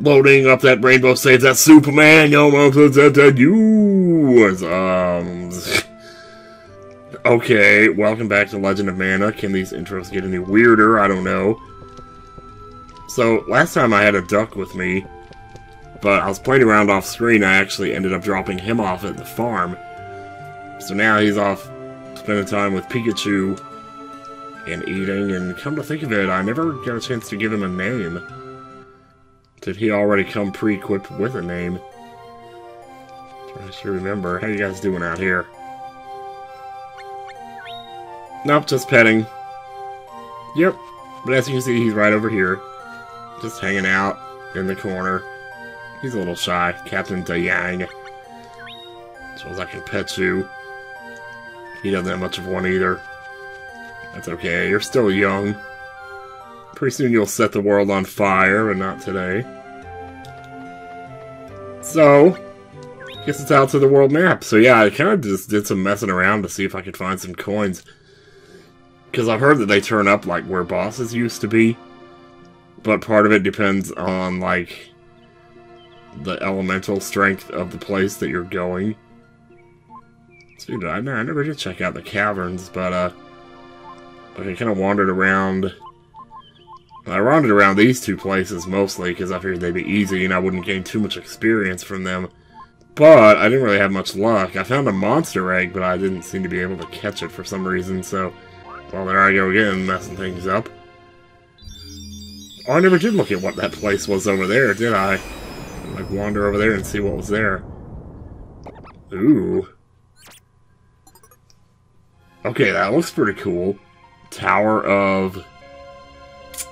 Loading up that rainbow save that Superman, yo, that you um. Okay, welcome back to Legend of Mana. Can these intros get any weirder? I don't know. So, last time I had a duck with me, but I was playing around off screen, I actually ended up dropping him off at the farm. So now he's off spending time with Pikachu and eating, and come to think of it, I never got a chance to give him a name. Did he already come pre-equipped with a name? I should remember. How you guys doing out here? Nope, just petting. Yep, but as you can see, he's right over here. Just hanging out in the corner. He's a little shy. Captain Dayang. Suppose I can pet you. He doesn't have much of one either. That's okay, you're still young. Pretty soon you'll set the world on fire, and not today. So, guess it's out to the world map. So yeah, I kind of just did some messing around to see if I could find some coins. Because I've heard that they turn up, like, where bosses used to be. But part of it depends on, like, the elemental strength of the place that you're going. Speaking of, I never did check out the caverns, but, uh, I kind of wandered around. I wandered around these two places mostly because I figured they'd be easy and I wouldn't gain too much experience from them. But I didn't really have much luck. I found a monster egg, but I didn't seem to be able to catch it for some reason, so... Well, there I go again, messing things up. Oh, I never did look at what that place was over there, did I? Like, wander over there and see what was there. Ooh. Okay, that looks pretty cool. Tower of...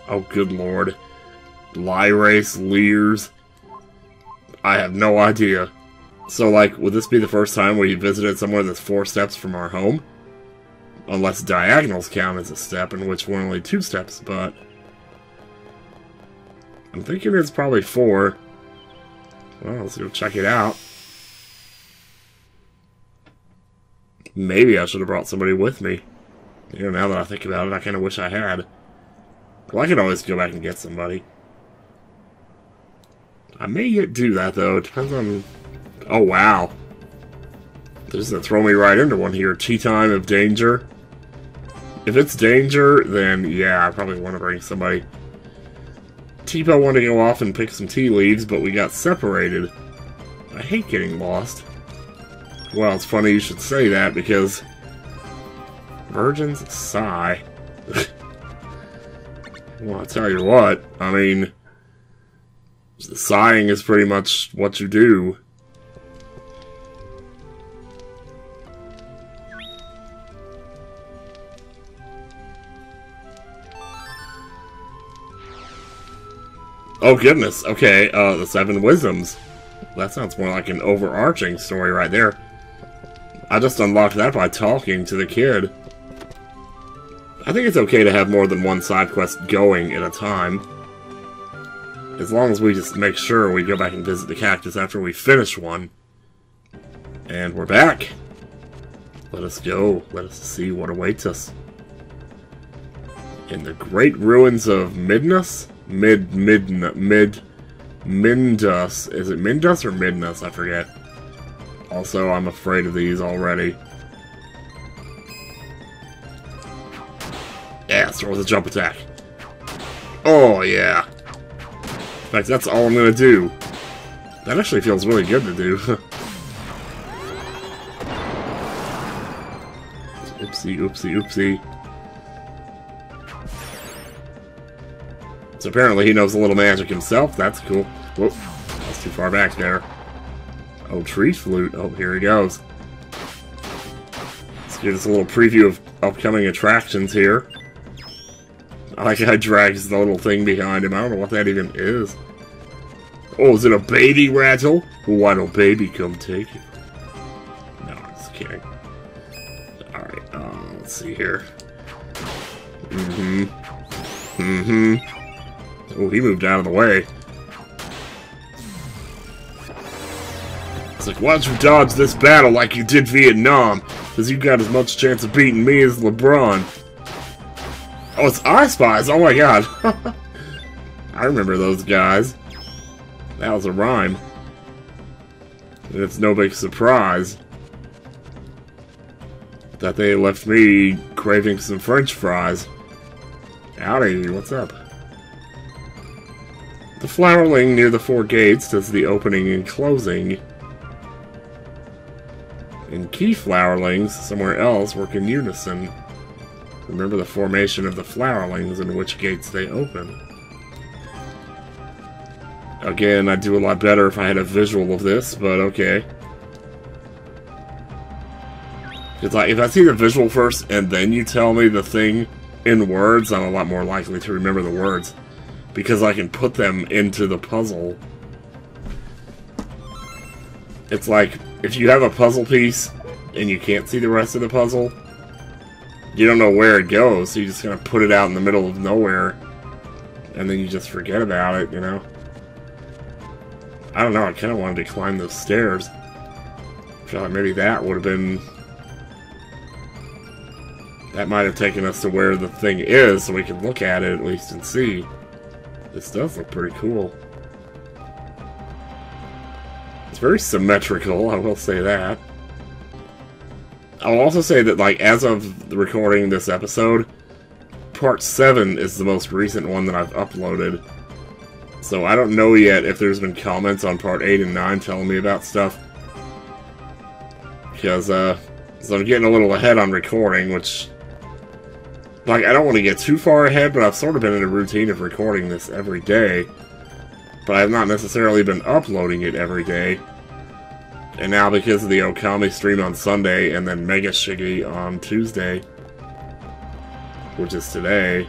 Oh, good lord. Lyrace Leers. I have no idea. So, like, would this be the first time we visited somewhere that's four steps from our home? Unless diagonals count as a step, in which we're only two steps, but... I'm thinking it's probably four. Well, let's go check it out. Maybe I should have brought somebody with me. You know, now that I think about it, I kind of wish I had. Well, I can always go back and get somebody. I may yet do that, though. It depends on... Oh, wow. They're just gonna throw me right into one here. Tea time of danger. If it's danger, then yeah, I probably want to bring somebody. Tipo wanted to go off and pick some tea leaves, but we got separated. I hate getting lost. Well, it's funny you should say that, because... Virgins sigh. well, I'll tell you what, I mean... Sighing is pretty much what you do. Oh goodness, okay, uh, the Seven Wisdoms. That sounds more like an overarching story right there. I just unlocked that by talking to the kid. I think it's okay to have more than one side quest going at a time. As long as we just make sure we go back and visit the cactus after we finish one. And we're back. Let us go. Let us see what awaits us. In the great ruins of Midnas? Mid, mid, mid, Mindus. Is it Mindus or Midnas? I forget. Also, I'm afraid of these already. Start with a jump attack. Oh, yeah. In fact, that's all I'm gonna do. That actually feels really good to do. oopsie, oopsie, oopsie. So apparently he knows a little magic himself. That's cool. Whoop. That's too far back there. Oh, tree flute. Oh, here he goes. Let's give us a little preview of upcoming attractions here. I like he drags the little thing behind him. I don't know what that even is. Oh, is it a baby rattle? Well, why don't baby come take it? No, just kidding. Alright, um, let's see here. Mm-hmm. Mm-hmm. Oh, he moved out of the way. It's like, why don't you dodge this battle like you did Vietnam? Because you got as much chance of beating me as LeBron. Oh, it's Eye Spies! Oh my god. I remember those guys. That was a rhyme. And it's no big surprise that they left me craving some french fries. Howdy, what's up? The flowerling near the four gates does the opening and closing. And key flowerlings somewhere else work in unison. Remember the formation of the flowerlings and which gates they open. Again, I'd do a lot better if I had a visual of this, but okay. It's like, if I see the visual first and then you tell me the thing in words, I'm a lot more likely to remember the words. Because I can put them into the puzzle. It's like, if you have a puzzle piece and you can't see the rest of the puzzle, you don't know where it goes, so you just kind of put it out in the middle of nowhere. And then you just forget about it, you know? I don't know, I kind of wanted to climb those stairs. I feel like maybe that would have been... That might have taken us to where the thing is, so we can look at it at least and see. This does look pretty cool. It's very symmetrical, I will say that. I'll also say that, like, as of recording this episode, part 7 is the most recent one that I've uploaded. So I don't know yet if there's been comments on part 8 and 9 telling me about stuff. Because, uh, so I'm getting a little ahead on recording, which... Like, I don't want to get too far ahead, but I've sort of been in a routine of recording this every day. But I've not necessarily been uploading it every day. And now because of the Okami stream on Sunday and then Mega Shiggy on Tuesday, which is today,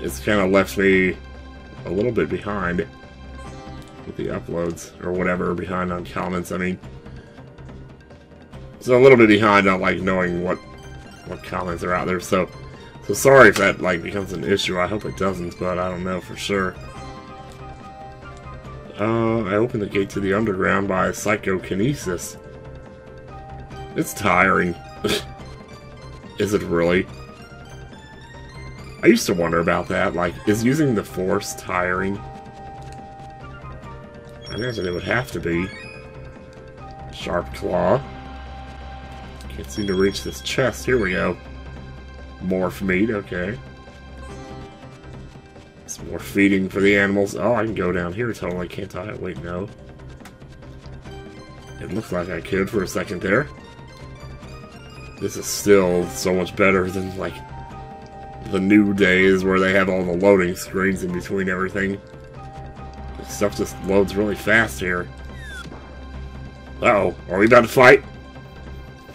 it's kind of left me a little bit behind with the uploads, or whatever, behind on comments, I mean. So a little bit behind on, like, knowing what what comments are out there, so so sorry if that, like, becomes an issue. I hope it doesn't, but I don't know for sure. Uh, I opened the gate to the underground by psychokinesis. It's tiring. Is it really? I used to wonder about that, like, is using the Force tiring? I imagine it would have to be. Sharp Claw. Can't seem to reach this chest. Here we go. Morph meat, okay. Some more feeding for the animals. Oh, I can go down here totally, can't I? Wait, no. It looked like I could for a second there. This is still so much better than, like, the new days where they have all the loading screens in between everything. This stuff just loads really fast here. Uh oh are we about to fight?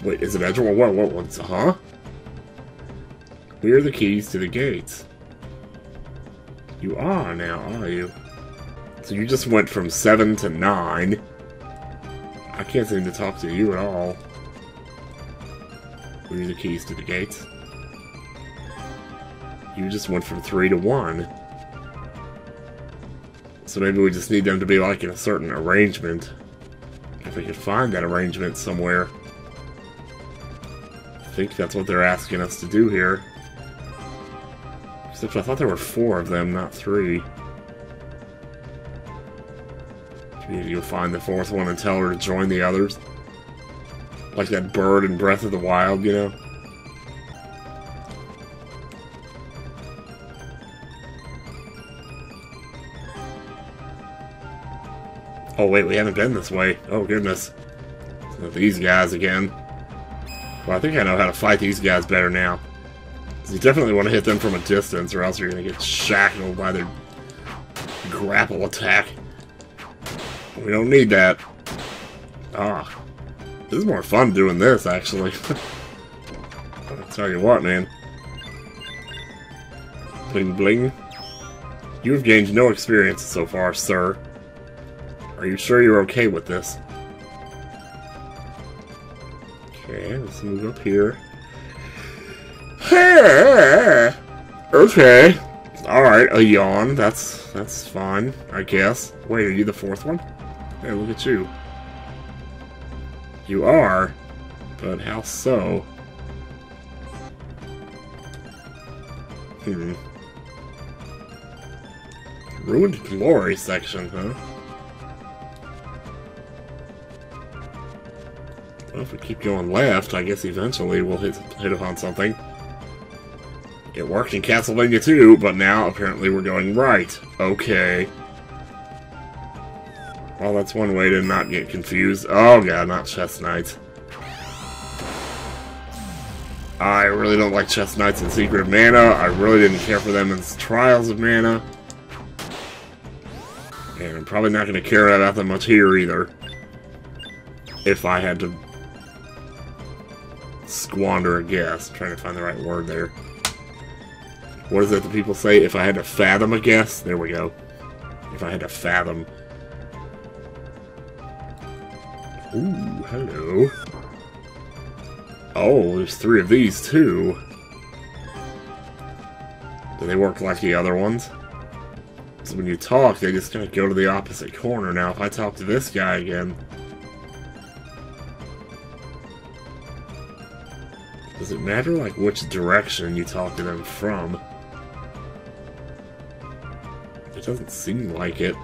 Wait, is it Edgewell? What, what, what's, huh? Where are the keys to the gates? You are now, are you? So you just went from 7 to 9. I can't seem to talk to you at all. Where are the keys to the gates? You just went from 3 to 1. So maybe we just need them to be like in a certain arrangement. If we could find that arrangement somewhere. I think that's what they're asking us to do here. Except I thought there were four of them, not three. Maybe you'll find the fourth one and tell her to join the others. Like that bird in Breath of the Wild, you know? Oh wait, we haven't been this way. Oh goodness. these guys again. Well, I think I know how to fight these guys better now. You definitely want to hit them from a distance, or else you're going to get shackled by their grapple attack. We don't need that. Ah. This is more fun doing this, actually. I'll tell you what, man. Bling bling. You have gained no experience so far, sir. Are you sure you're okay with this? Okay, let's move up here. Okay. Alright, a yawn. That's that's fine, I guess. Wait, are you the fourth one? Hey, look at you. You are? But how so? Hmm. Ruined Glory section, huh? Well, if we keep going left, I guess eventually we'll hit, hit upon something. It worked in Castlevania 2, but now apparently we're going right. Okay. Well, that's one way to not get confused. Oh god, not chess Knights. I really don't like chess Knights in Secret of Mana. I really didn't care for them in Trials of Mana. And I'm probably not going to care about them much here either. If I had to squander a guess. I'm trying to find the right word there. What is it that people say? If I had to fathom a guess? There we go. If I had to fathom. Ooh, hello. Oh, there's three of these, too. Do they work like the other ones? So when you talk, they just kind of go to the opposite corner. Now, if I talk to this guy again... Does it matter, like, which direction you talk to them from? It doesn't seem like it.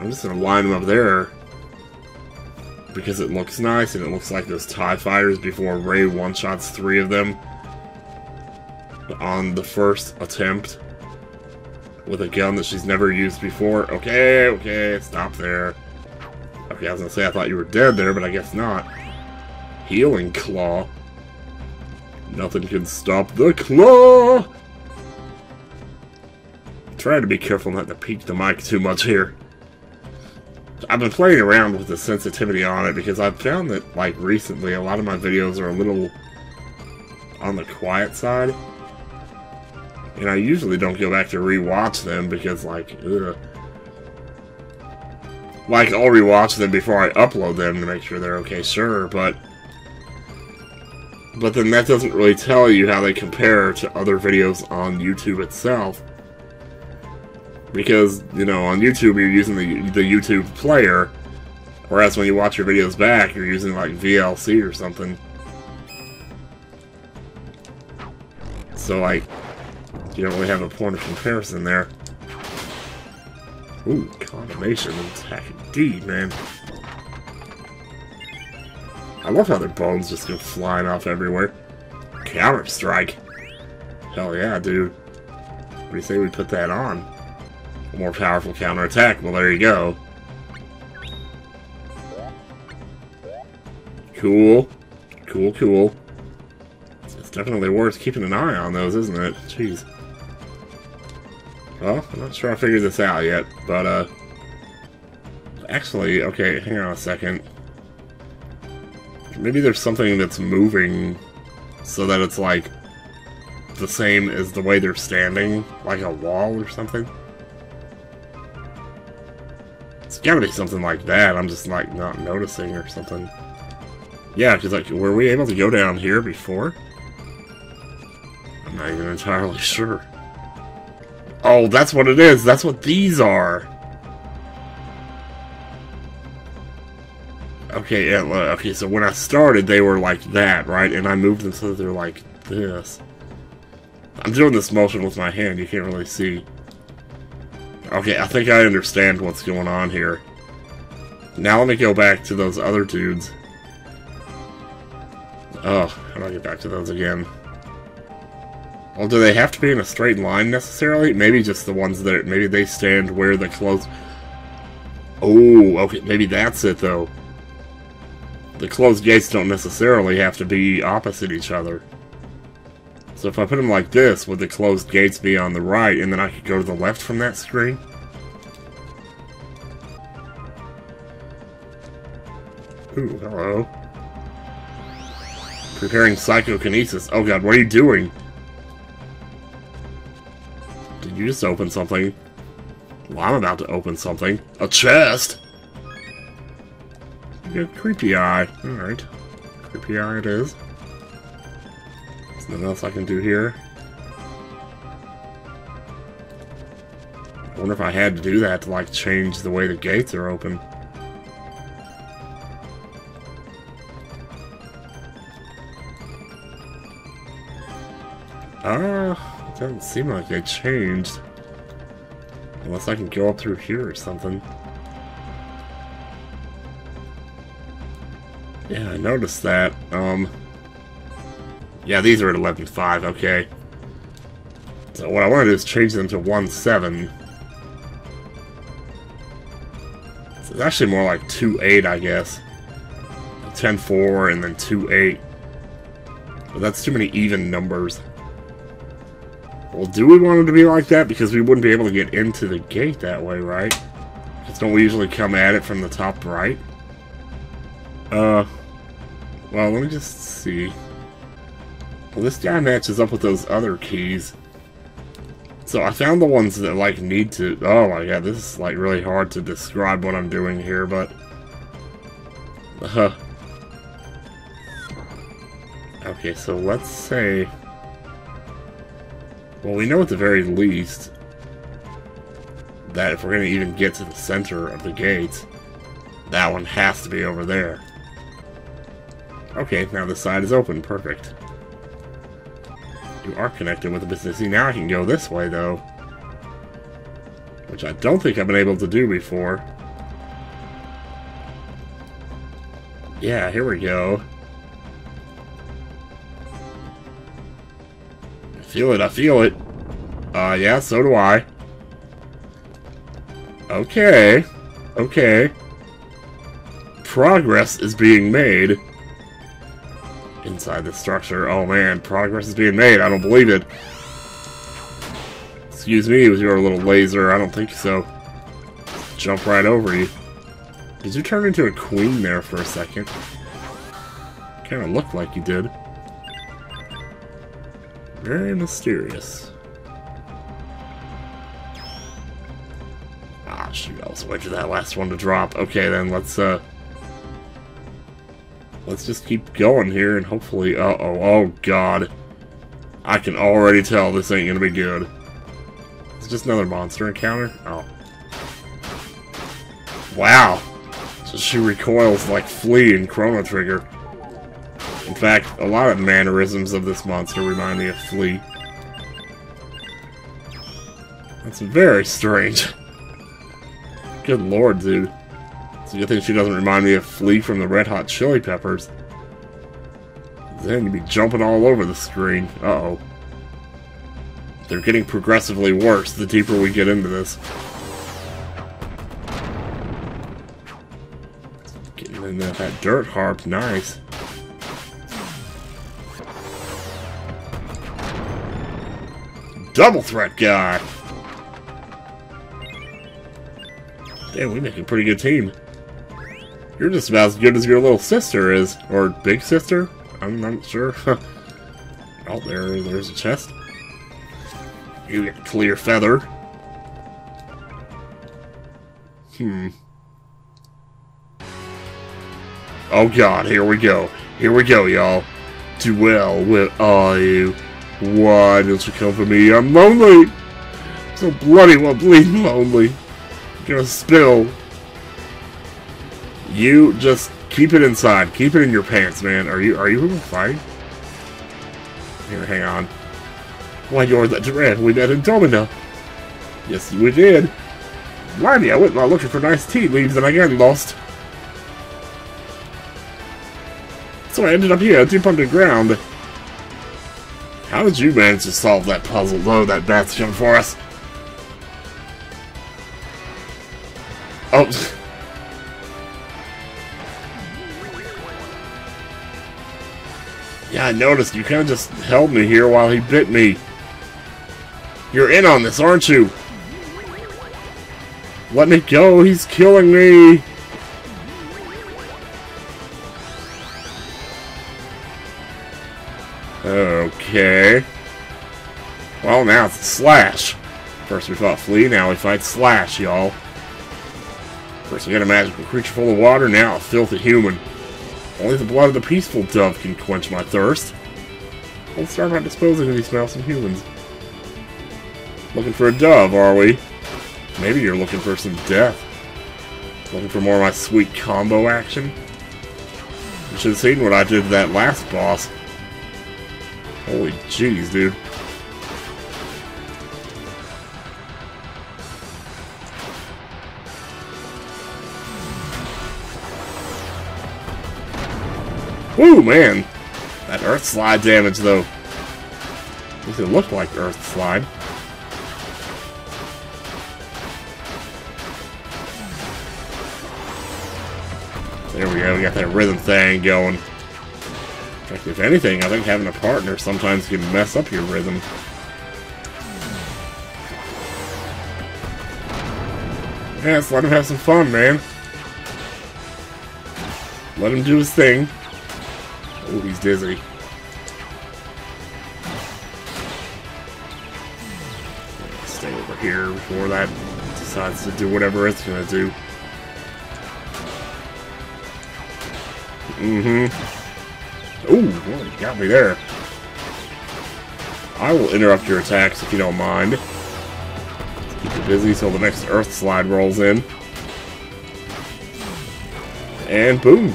I'm just gonna line them up there because it looks nice and it looks like those TIE fighters before Rey one-shots three of them on the first attempt with a gun that she's never used before. Okay, okay, stop there. Okay, I was gonna say I thought you were dead there, but I guess not. Healing Claw. Nothing can stop the claw! Try to be careful not to peek the mic too much here. I've been playing around with the sensitivity on it because I've found that, like, recently a lot of my videos are a little on the quiet side. And I usually don't go back to rewatch them because, like, ugh. Like, I'll rewatch them before I upload them to make sure they're okay, sure, but... But then that doesn't really tell you how they compare to other videos on YouTube itself. Because, you know, on YouTube you're using the, the YouTube player, whereas when you watch your videos back, you're using, like, VLC or something. So, like, you don't really have a point of comparison there. Ooh, combination attack indeed, man. I love how their bones just go flying off everywhere. Counter strike. Hell yeah, dude. What do you say we put that on? A more powerful counter attack. Well, there you go. Cool. Cool, cool. It's definitely worth keeping an eye on those, isn't it? Jeez. Well, I'm not sure I figured this out yet, but, uh... Actually, okay, hang on a second. Maybe there's something that's moving so that it's, like, the same as the way they're standing, like a wall or something. Gotta be something like that, I'm just, like, not noticing or something. Yeah, because, like, were we able to go down here before? I'm not even entirely sure. Oh, that's what it is. That's what these are. Okay, yeah, okay, so when I started, they were like that, right? And I moved them so that they're like this. I'm doing this motion with my hand, you can't really see. Okay, I think I understand what's going on here. Now let me go back to those other dudes. Oh, how do I get back to those again? Well, do they have to be in a straight line necessarily? Maybe just the ones that, maybe they stand where the close... Oh, okay, maybe that's it though. The closed gates don't necessarily have to be opposite each other. So if I put them like this, would the closed gates be on the right, and then I could go to the left from that screen? Ooh, hello. Preparing psychokinesis. Oh god, what are you doing? Did you just open something? Well, I'm about to open something. A chest! You creepy eye. Alright. Creepy eye it is. There's nothing else I can do here. I wonder if I had to do that to, like, change the way the gates are open. Ah, it doesn't seem like they changed. Unless I can go up through here or something. Yeah, I noticed that. Um, yeah, these are at 11.5, okay. So what I want to do is change them to 1.7. So it's actually more like 2.8, I guess. 10.4 and then 2.8. But that's too many even numbers. Well, do we want it to be like that? Because we wouldn't be able to get into the gate that way, right? Because don't we usually come at it from the top right? Uh, well, let me just see. Well, this guy matches up with those other keys. So I found the ones that, like, need to... Oh my god, this is, like, really hard to describe what I'm doing here, but... Uh, okay, so let's say... Well, we know at the very least that if we're going to even get to the center of the gates, that one has to be over there. Okay, now the side is open. Perfect. You are connected with the business. See, now I can go this way, though. Which I don't think I've been able to do before. Yeah, here we go. I feel it, I feel it. Uh, yeah, so do I. Okay. Okay. Progress is being made inside the structure. Oh man, progress is being made. I don't believe it. Excuse me with your little laser. I don't think so. Jump right over you. Did you turn into a queen there for a second? Kind of looked like you did. Very mysterious. Ah, shoot, I was waiting for that last one to drop. Okay, then, let's, uh... Let's just keep going here and hopefully... Uh-oh, oh god. I can already tell this ain't gonna be good. It's just another monster encounter? Oh. Wow. So she recoils like Flea in Chrono Trigger. In fact, a lot of mannerisms of this monster remind me of Flea. That's very strange. Good lord, dude. Good thing she doesn't remind me of Flea from the Red Hot Chili Peppers. Then you'd be jumping all over the screen. Uh-oh. They're getting progressively worse the deeper we get into this. Getting into that dirt harp, nice. Double threat guy! Damn, we make a pretty good team. You're just about as good as your little sister is. Or big sister? I'm not sure. oh, there, there's a chest. You get clear feather. Hmm. Oh god, here we go. Here we go, y'all. Duel, where are you? Why don't you come for me? I'm lonely! So bloody well bleeding lonely. I'm gonna spill. You just keep it inside. Keep it in your pants, man. Are you are you gonna? Here, hang on. Why you're the dread we met in Domina? Yes, we did. Blimey, I went looking for nice tea leaves and I got lost. So I ended up here, deep underground. How did you manage to solve that puzzle, though, that bastion for us? Oh. Yeah, I noticed. You kind of just held me here while he bit me. You're in on this, aren't you? Let me go. He's killing me. Okay. Well, now it's Slash. First we fought Flea, now we fight Slash, y'all. First we got a magical creature full of water, now a filthy human. Only the blood of the peaceful dove can quench my thirst. Let's start by disposing of these mouse humans. Looking for a dove, are we? Maybe you're looking for some death. Looking for more of my sweet combo action? You should have seen what I did to that last boss. Holy jeez, dude. Woo, man! That earth slide damage, though. Least it looked like earth slide. There we go, we got that rhythm thing going. In fact, if anything, I think having a partner sometimes can mess up your rhythm. Yeah, let him have some fun, man. Let him do his thing. Oh, he's dizzy. Stay over here before that decides to do whatever it's gonna do. Mm-hmm. Ooh, well, got me there. I will interrupt your attacks if you don't mind. Keep you busy till the next Earth Slide rolls in. And boom!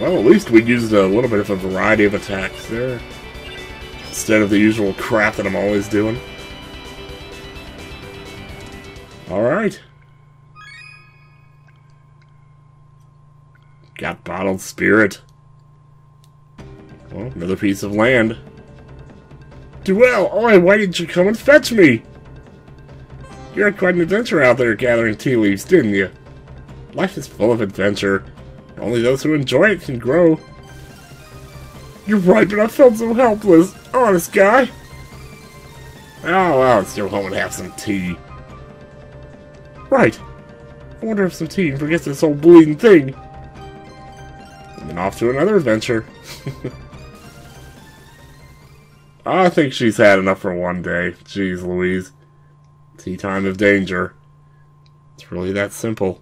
Well, at least we used a little bit of a variety of attacks there. Instead of the usual crap that I'm always doing. Alright. Got bottled spirit. Well, another piece of land. Duel! Oi, why didn't you come and fetch me? You had quite an adventure out there gathering tea leaves, didn't you? Life is full of adventure. Only those who enjoy it can grow. You're right, but I felt so helpless. Oh, Honest guy. Oh, well, let's go home and have some tea. Right. I wonder if some tea forgets this whole bleeding thing. And then off to another adventure. I think she's had enough for one day. Jeez Louise. Tea time of danger. It's really that simple.